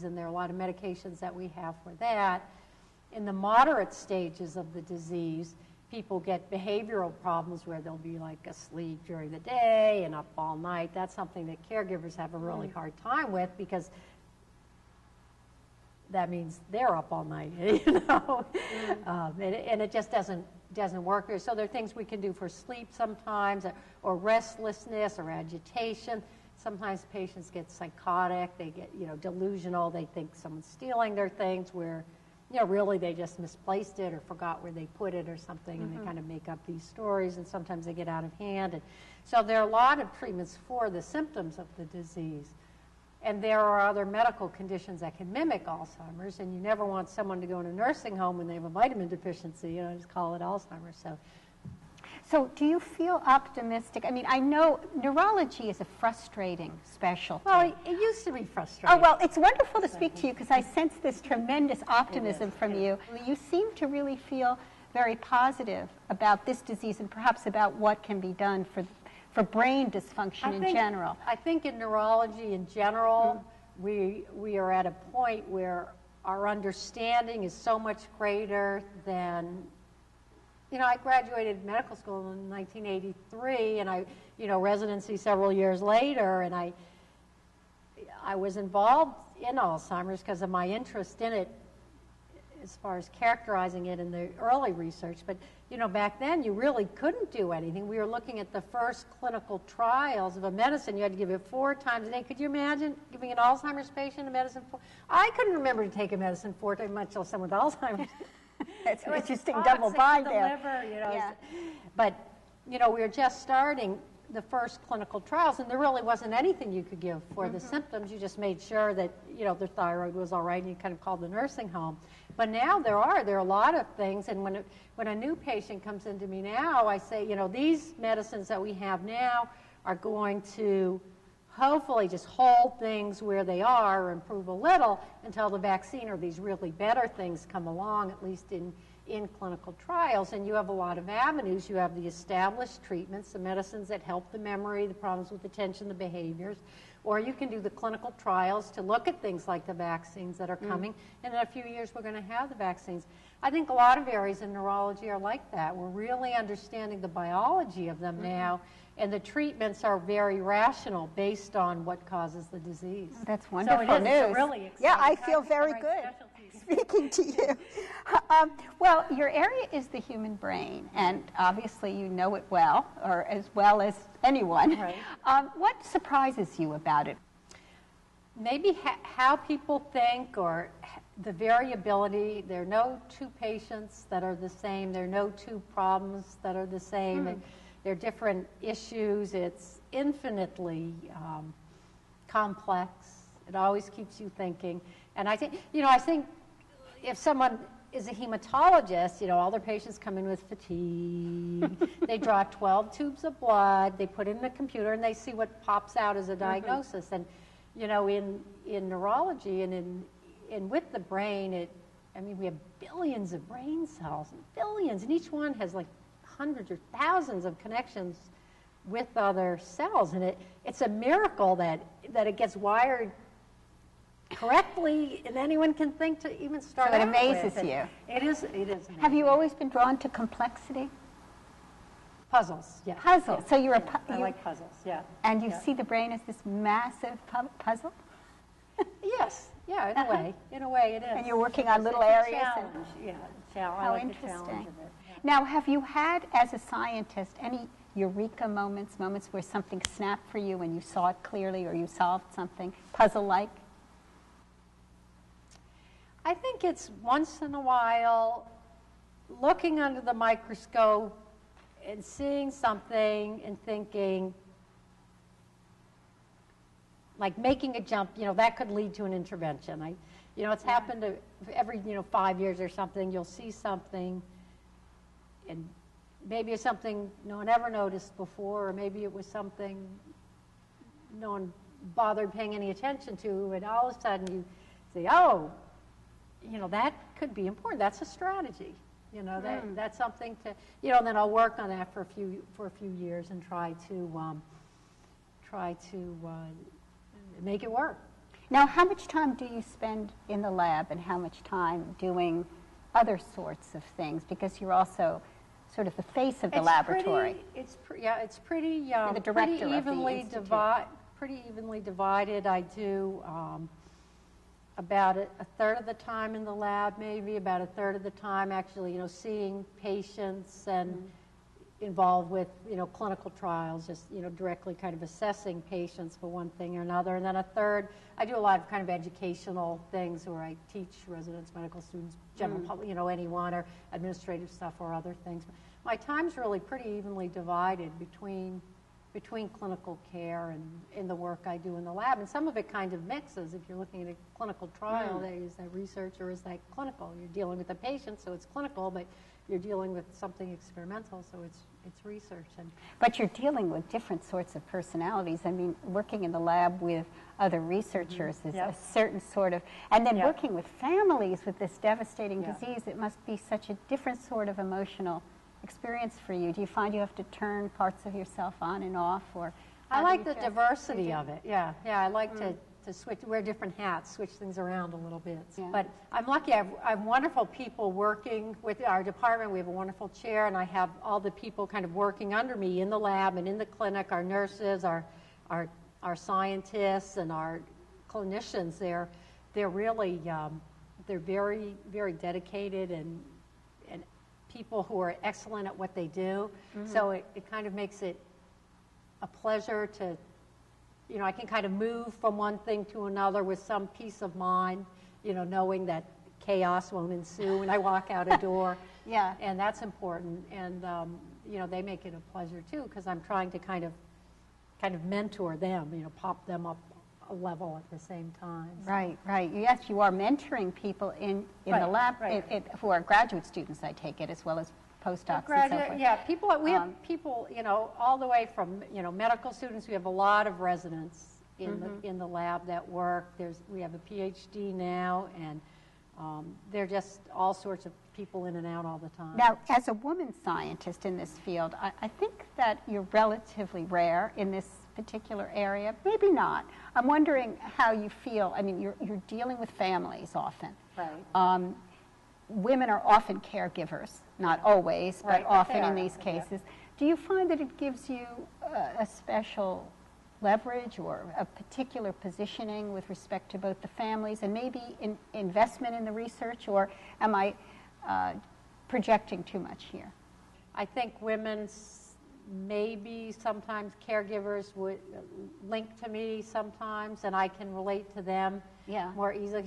and there are a lot of medications that we have for that. In the moderate stages of the disease, people get behavioral problems where they'll be like asleep during the day and up all night. That's something that caregivers have a really Mm. hard time with because that means they're up all night, you know, um, and, it- and it just doesn't doesn't work. So there are things we can do for sleep sometimes, or, or restlessness, or agitation. Sometimes patients get psychotic, they get you know delusional, they think someone's stealing their things, where you know really they just misplaced it or forgot where they put it or something, and they mm-hmm. kind of make up these stories, and sometimes they get out of hand. And so there are a lot of treatments for the symptoms of the disease. And there are other medical conditions that can mimic Alzheimer's, and you never want someone to go in a nursing home when they have a vitamin deficiency, you know, just call it Alzheimer's. So, So do you feel optimistic? I mean, I know neurology is a frustrating specialty. well, it, it used to be frustrating. Oh, well, it's wonderful to speak to you because I sense this tremendous optimism from you. You seem to really feel very positive about this disease and perhaps about what can be done for, for brain dysfunction in think, general. I think in neurology in general, mm-hmm. we, we are at a point where our understanding is so much greater than, you know, I graduated medical school in 1983 and I, you know, residency several years later and I, I was involved in Alzheimer's because of my interest in it as far as characterizing it in the early research. But, you know, back then you really couldn't do anything. We were looking at the first clinical trials of a medicine. You had to give it four times a day. Could you imagine giving an Alzheimer's patient a medicine? For, I couldn't remember to take a medicine four times, much less someone with Alzheimer's. That's was interesting double bind the there. liver, you know. Yeah. But, you know, we were just starting the first clinical trials, and there really wasn't anything you could give for Mm-hmm. the symptoms. You just made sure that, you know, the thyroid was all right, and you kind of called the nursing home. But now there are, there are a lot of things, and when, it, when a new patient comes into me now, I say, you know, these medicines that we have now are going to hopefully just hold things where they are or improve a little until the vaccine or these really better things come along, at least in, in clinical trials. And you have a lot of avenues. You have the established treatments, the medicines that help the memory, the problems with attention, the behaviors. Or you can do the clinical trials to look at things like the vaccines that are mm-hmm. coming. And in a few years, we're going to have the vaccines. I think a lot of areas in neurology are like that. We're really understanding the biology of them mm-hmm. now, and the treatments are very rational based on what causes the disease. That's So wonderful it is, news. really yeah, I feel very good speaking to you. Um, well, your area is the human brain, and obviously you know it well, or as well as anyone. Right. Um, what surprises you about it? maybe ha- how people think or the variability. There are no two patients that are the same. There are no two problems that are the same. There- There are different issues. It's infinitely um, complex. It always keeps you thinking. And I think, you know, I think if someone is a hematologist, you know, all their patients come in with fatigue. they draw 12 tubes of blood, they put it in the computer, and they see what pops out as a diagnosis. And, you know, in, in neurology and in, in with the brain, it, I mean, we have billions of brain cells, billions, and each one has like hundreds or thousands of connections with other cells. And it, it's a miracle that, that it gets wired correctly and anyone can think to even start So it amazes with. you. It is, it is. Have you always been drawn to complexity? Puzzles, yeah. Puzzles. So you're a pu- I you- like puzzles, yeah. And you yeah. see the brain as this massive pu- puzzle? Yes, yeah, in a way, in a way it is. Uh-huh. And you're working on It's little areas and- Challenge, yeah, challenge, How like the challenge interesting. Of it. yeah. Now, have you had, as a scientist, any eureka moments, moments where something snapped for you and you saw it clearly or you solved something puzzle-like? I think it's once in a while looking under the microscope and seeing something and thinking, like making a jump, you know, that could lead to an intervention. I, you know, it's happened to every, you know, five years or something, you'll see something and maybe it's something no one ever noticed before, or maybe it was something no one bothered paying any attention to, and all of a sudden you say, oh, you know, that could be important. That's a strategy. You know, that, that's something to, you know, and then I'll work on that for a few, for a few years and try to, um, try to uh, make it work. Now, how much time do you spend in the lab and how much time doing other sorts of things? Because you're also sort of the face of the It's laboratory. pretty- It's, yeah, it's pretty, um, the pretty evenly divided, pretty evenly divided. I do um, about a a third of the time in the lab, maybe, about a third of the time actually, you know, seeing patients and Mm-hmm. Involved with, you know, clinical trials, just, you know, directly kind of assessing patients for one thing or another. And then a third, I do a lot of kind of educational things where I teach residents, medical students, general Mm. public, you know, anyone, or administrative stuff or other things. My time's really pretty evenly divided between, between clinical care and in the work I do in the lab. And some of it kind of mixes. If you're looking at a clinical trial, Mm. there is that research or is that clinical? You're dealing with a patient, so it's clinical, but you're dealing with something experimental, so it's, it's research. And But you're dealing with different sorts of personalities. I mean, working in the lab with other researchers is a certain sort of, and then Yep. working with families with this devastating Yeah. disease, it must be such a different sort of emotional experience for you. Do you find you have to turn parts of yourself on and off, or? I like the diversity of it, yeah, yeah, I like to, mm. To switch, wear different hats, switch things around a little bit. Yeah. But I'm lucky, I have, I have wonderful people working with our department, we have a wonderful chair, and I have all the people kind of working under me in the lab and in the clinic, our nurses, our, our, our scientists, and our clinicians, they're, they're really, um, they're very, very dedicated and, and people who are excellent at what they do. So it, it kind of makes it a pleasure to, you know, I can kind of move from one thing to another with some peace of mind, you know, knowing that chaos won't ensue when I walk out a door. Yeah. And that's important. And, um, you know, they make it a pleasure too, because I'm trying to kind of, kind of mentor them, you know, pop them up a level at the same time. So- Right, right. Yes, you are mentoring people in, in the lab, right. it- it- who are graduate students, I take it, as well as postdocs and so forth. Yeah, people, we have Um, people, you know, all the way from, you know, medical students, we have a lot of residents in Mm-hmm. the, in the lab that work. There's, we have a PhD now, and um, they're just all sorts of people in and out all the time. Now, as a woman scientist in this field, I, I think that you're relatively rare in this particular area. Maybe not. I'm wondering how you feel. I mean, you're, you're dealing with families often. Right. Um, women are often caregivers, not always, but Right, but often in these yeah. cases. Do you find that it gives you a, a special leverage or a particular positioning with respect to both the families and maybe in, investment in the research, or am I uh, projecting too much here? I think women's, maybe sometimes caregivers would link to me sometimes, and I can relate to them Yeah. more easily.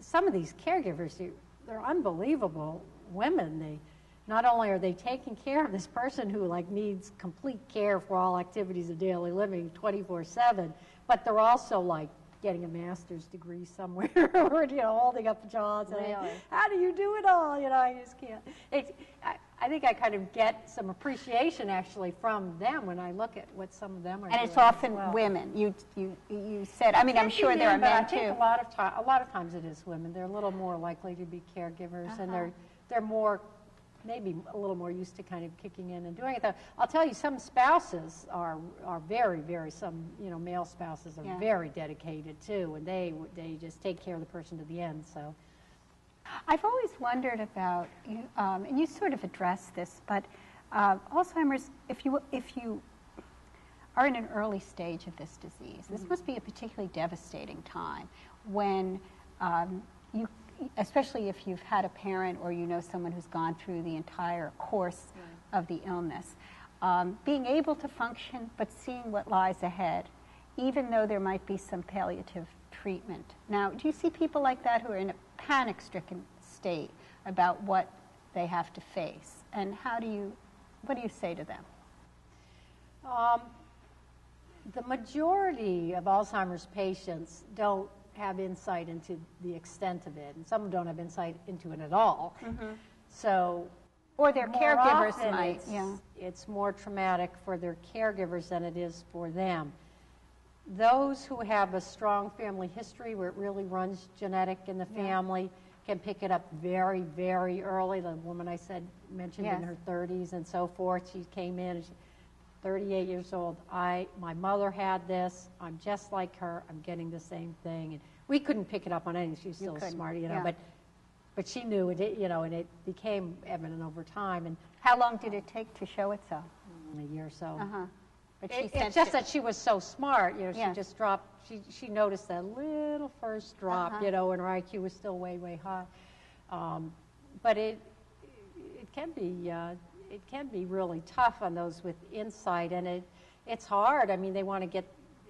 Some of these caregivers, you- they're unbelievable women. They, not only are they taking care of this person who like needs complete care for all activities of daily living 24/7, but they're also like getting a master's degree somewhere, or you know, holding up the jaws. And I- Really? how do you do it all? You know, I just can't. It, I, I think I kind of get some appreciation actually from them when I look at what some of them are doing. And it's often well. women. You, you, you said, I mean, I'm sure there are but I men think too. a lot of time, a lot of times it is women. They're a little more likely to be caregivers, Uh-huh. and they're they're more, maybe a little more used to kind of kicking in and doing it. Though I'll tell you, some spouses are are very, very some you know male spouses are Yeah. very dedicated too, and they they just take care of the person to the end. So I've always wondered about, um, and you sort of addressed this, but uh, Alzheimer's, if you, if you are in an early stage of this disease, this must be a particularly devastating time when um, you, especially if you've had a parent or you know someone who's gone through the entire course of the illness, um, being able to function but seeing what lies ahead, even though there might be some palliative treatment. Now, do you see people like that who are in a panic stricken state about what they have to face? And how do you, what do you say to them? Um, the majority of Alzheimer's patients don't have insight into the extent of it, and some don't have insight into it at all. So, Or their caregivers might, it's, yeah. it's more traumatic for their caregivers than it is for them. Those who have a strong family history where it really runs genetic in the family can pick it up very, very early. The woman I said mentioned in Yes. her 30s and so forth, she came in, and she, 38 years old. I, my mother had this. I'm just like her. I'm getting the same thing. And we couldn't pick it up on anything, She's still couldn't, smart, you know, yeah. but, but she knew it, you know, and it became evident over time, and How long did it take to show itself? a year or so. Uh-huh. But she It- It's just it. that she was so smart, you know, she Yeah. just dropped, she, she noticed that little first drop, Uh-huh. you know, and her IQ was still way, way high. Um, But it, it can be, uh, it can be really tough on those with insight, and it, it's hard. I mean, they want to get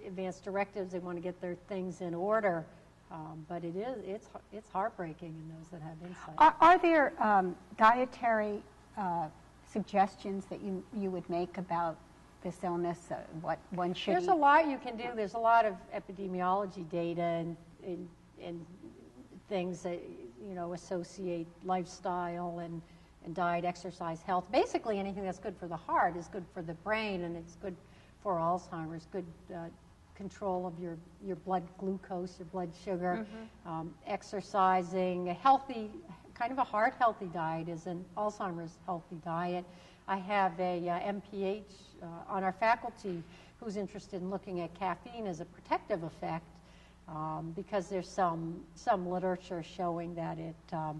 advanced directives, they want to get their things in order, um, but it is, it's, it's heartbreaking in those that have insight. Are, are there um, dietary uh, suggestions that you, you would make about this illness? Uh, what one should There's eat? a lot you can do. There's a lot of epidemiology data and, and, and things that, you know, associate lifestyle and, and diet, exercise, health. Basically, anything that's good for the heart is good for the brain, and it's good for Alzheimer's, good uh, control of your, your blood glucose, your blood sugar, um, exercising, a healthy, kind of a heart-healthy diet is an Alzheimer's healthy diet. I have a uh, MPH uh, on our faculty who's interested in looking at caffeine as a protective effect um, because there's some, some literature showing that it, um,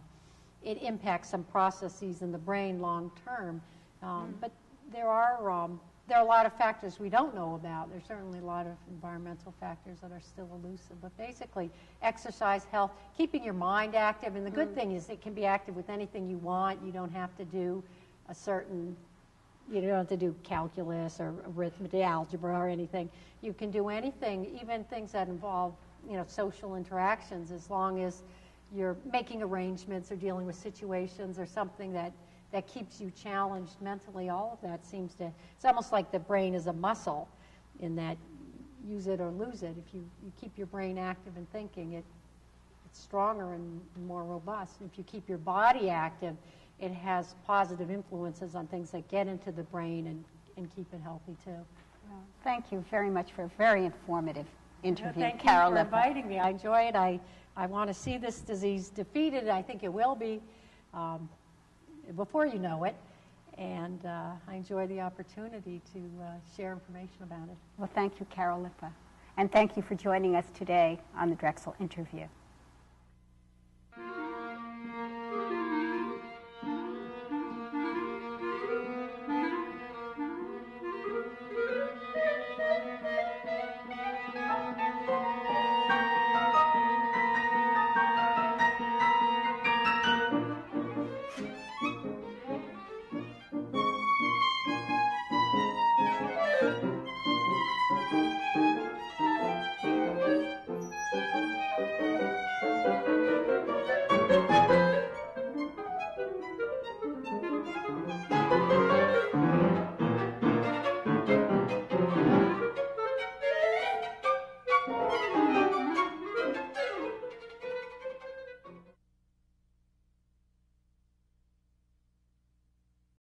it impacts some processes in the brain long term. Um, But there are, um, there are a lot of factors we don't know about. There's certainly a lot of environmental factors that are still elusive. But basically, exercise, health, keeping your mind active. And the good thing is it can be active with anything you want. You don't have to do a certain you don't have to do calculus or arithmetic, algebra or anything. You can do anything, even things that involve, you know, social interactions, as long as you're making arrangements or dealing with situations or something that, that keeps you challenged mentally. All of that seems to, it's almost like the brain is a muscle in that use it or lose it. If you, you keep your brain active and thinking, it, it's stronger and more robust. If you keep your body active, it has positive influences on things that get into the brain and, and keep it healthy too. Thank you very much for a very informative interview, Thank Carol you for inviting me. I enjoy it. I, I want to see this disease defeated. I think it will be um, before you know it. And uh, I enjoy the opportunity to uh, share information about it. Well, thank you, Carol Lippa. And thank you for joining us today on the Drexel interview.